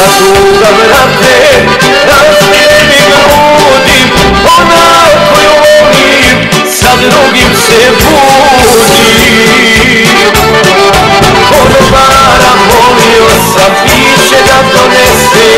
da ga vrate Raspire mi grudi Ona koju volim Sa drugim se budi para molio sam Piše da donese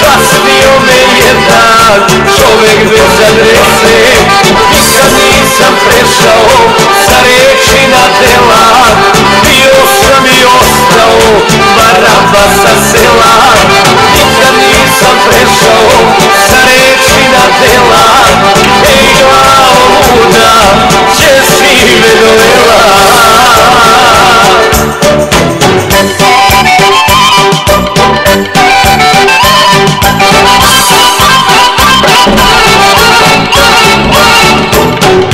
Častio me jedan Čovek dve za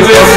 David